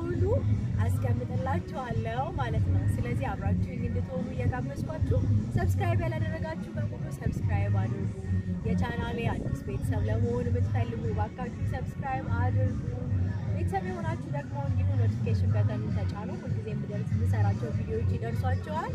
በሙሉ አስቀምጥላችኋለሁ ማለት ነው። ስለዚህ አብራችሁኝ እንድትሆኑ እየጋበዝኳችሁ፣ subscribe ያላደረጋችሁ በሙሉ subscribe አድርጉ። የቻናሌ አዲስ ቤተሰብ ለመሆን የምትፈልጉ ባካችሁ subscribe አድርጉ። ቤተሰብ የሆናችሁ ደግሞ እንዲሁ notification button ኑ ተጫኑ። ሁልጊዜ የምሰራቸው ቪዲዮዎች ይደርሷችኋል።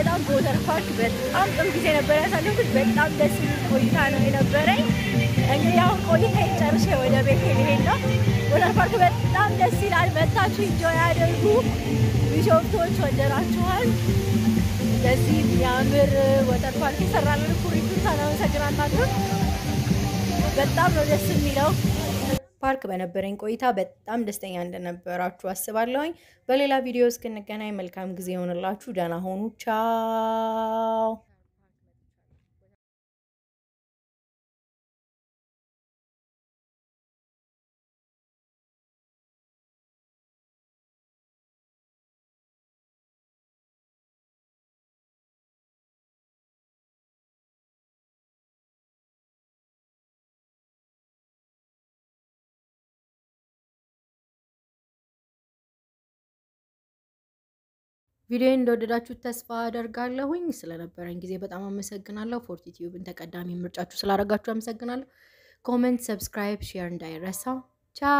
በጣም በ water park በጣም ጥሩ ጊዜ ነበር ያሳለፍኩት። በጣም ደስ የሚል ቆይታ ነው የነበረኝ። እንግዲህ አሁን ቆይታ ጨርሼ ወደ ቤት ልሄድ ነው። water park በጣም ደስ ይላል። መታችሁ enjoy አድርጉ። ቢሾፍቶች ወደራችኋል። እንደዚህ የሚያምር ወተር ፓርክ የሰራልን ኩሪቱን ታናመሰግናላችሁ። በጣም ነው ደስ የሚለው። ፓርክ በነበረኝ ቆይታ በጣም ደስተኛ እንደነበራችሁ አስባለሁኝ። በሌላ ቪዲዮ እስክንገናኝ መልካም ጊዜ ይሆንላችሁ። ደህና ሆኑ። ቻው ቪዲዮ እንደወደዳችሁ ተስፋ አደርጋለሁኝ። ስለነበረኝ ጊዜ በጣም አመሰግናለሁ። ፎርቲ ቲዩብን ተቀዳሚ ምርጫችሁ ስላደረጋችሁ አመሰግናለሁ። comment፣ subscribe፣ share እንዳይረሳ። ቻው